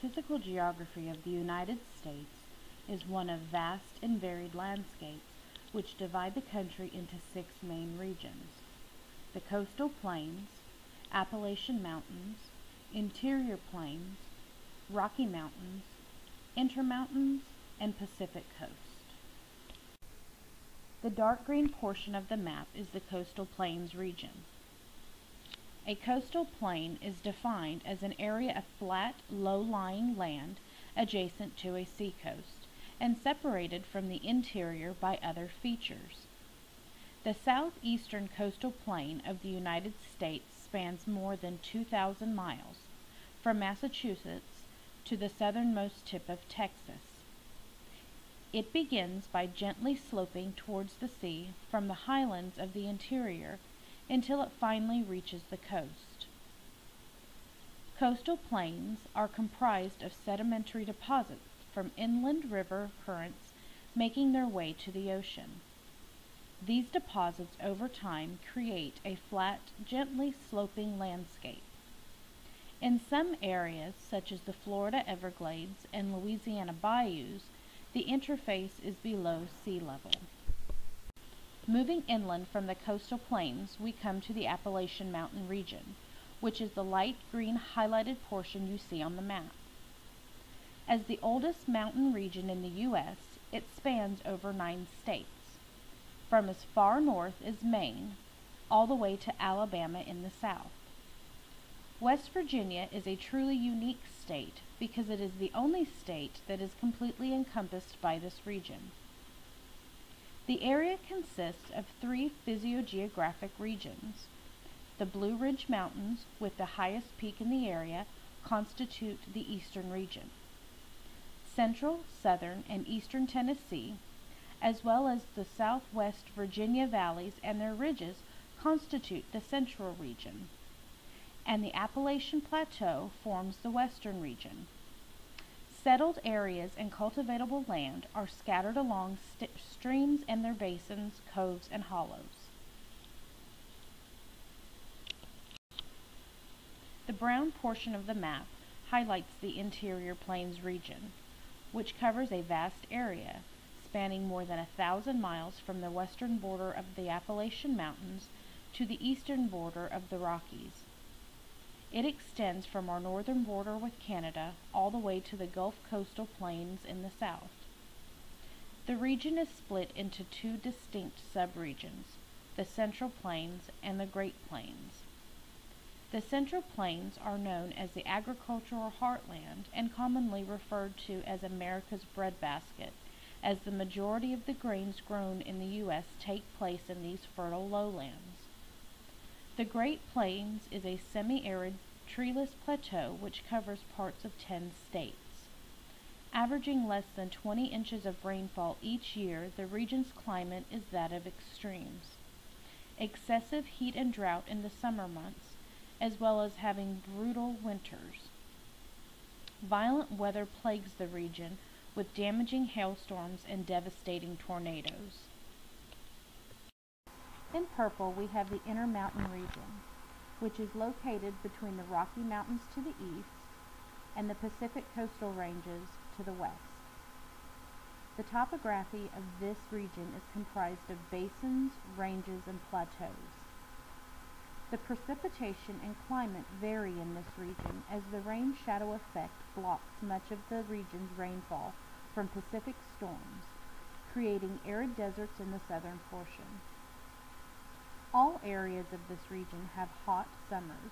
Physical geography of the United States is one of vast and varied landscapes which divide the country into six main regions. The coastal plains, Appalachian Mountains, interior plains, Rocky Mountains, Intermountains, and Pacific Coast. The dark green portion of the map is the coastal plains region. A coastal plain is defined as an area of flat, low-lying land adjacent to a seacoast and separated from the interior by other features. The southeastern coastal plain of the United States spans more than 2,000 miles, from Massachusetts to the southernmost tip of Texas. It begins by gently sloping towards the sea from the highlands of the interior until it finally reaches the coast. Coastal plains are comprised of sedimentary deposits from inland river currents making their way to the ocean. These deposits over time create a flat, gently sloping landscape. In some areas, such as the Florida Everglades and Louisiana bayous, the interface is below sea level. Moving inland from the coastal plains, we come to the Appalachian Mountain region, which is the light green highlighted portion you see on the map. As the oldest mountain region in the U.S., it spans over nine states, from as far north as Maine, all the way to Alabama in the south. West Virginia is a truly unique state because it is the only state that is completely encompassed by this region. The area consists of three physiogeographic regions. The Blue Ridge Mountains, with the highest peak in the area, constitute the eastern region. Central, southern, and eastern Tennessee, as well as the southwest Virginia valleys and their ridges, constitute the central region. And the Appalachian Plateau forms the western region. Settled areas and cultivatable land are scattered along st streams and their basins, coves, and hollows. The brown portion of the map highlights the interior plains region, which covers a vast area, spanning more than a thousand miles from the western border of the Appalachian Mountains to the eastern border of the Rockies. It extends from our northern border with Canada all the way to the Gulf coastal plains in the south. The region is split into two distinct subregions, the Central Plains and the Great Plains. The Central Plains are known as the agricultural heartland and commonly referred to as America's breadbasket, as the majority of the grains grown in the U.S. take place in these fertile lowlands. The Great Plains is a semi-arid, treeless plateau which covers parts of 10 states. Averaging less than 20 inches of rainfall each year, the region's climate is that of extremes. Excessive heat and drought in the summer months, as well as having brutal winters. Violent weather plagues the region with damaging hailstorms and devastating tornadoes. In purple, we have the Intermountain region, which is located between the Rocky Mountains to the east and the Pacific coastal ranges to the west. The topography of this region is comprised of basins, ranges, and plateaus. The precipitation and climate vary in this region as the rain shadow effect blocks much of the region's rainfall from Pacific storms, creating arid deserts in the southern portion. All areas of this region have hot summers,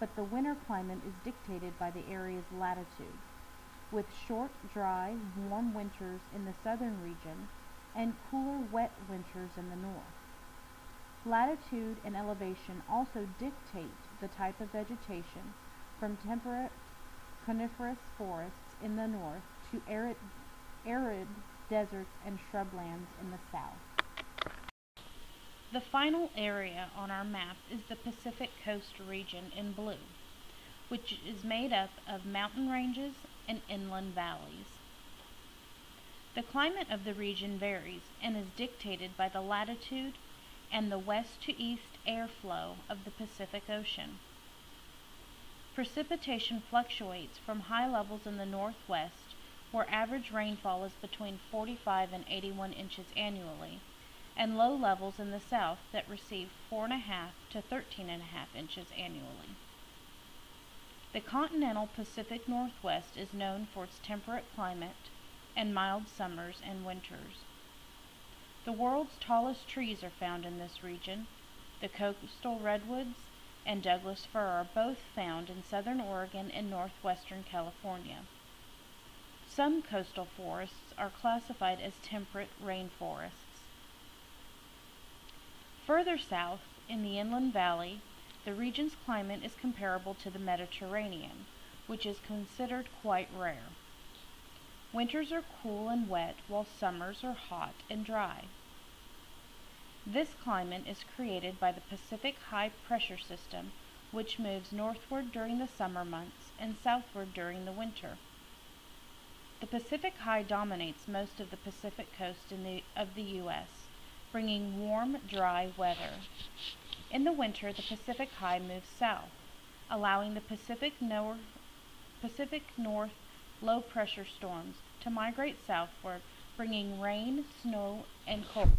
but the winter climate is dictated by the area's latitude, with short, dry, warm winters in the southern region and cooler, wet winters in the north. Latitude and elevation also dictate the type of vegetation from temperate coniferous forests in the north to arid, arid deserts and shrublands in the south. The final area on our map is the Pacific Coast region in blue, which is made up of mountain ranges and inland valleys. The climate of the region varies and is dictated by the latitude and the west to east airflow of the Pacific Ocean. Precipitation fluctuates from high levels in the northwest, where average rainfall is between 45 and 81 inches annually, and low levels in the south that receive 4.5 to 13.5 inches annually. The continental Pacific Northwest is known for its temperate climate and mild summers and winters. The world's tallest trees are found in this region. The coastal redwoods and Douglas fir are both found in southern Oregon and northwestern California. Some coastal forests are classified as temperate rainforests. Further south, in the inland valley, the region's climate is comparable to the Mediterranean, which is considered quite rare. Winters are cool and wet, while summers are hot and dry. This climate is created by the Pacific High Pressure System, which moves northward during the summer months and southward during the winter. The Pacific High dominates most of the Pacific coast the, of the U.S., bringing warm, dry weather. In the winter, the Pacific High moves south, allowing the Pacific, nor Pacific North low pressure storms to migrate southward, bringing rain, snow, and cold.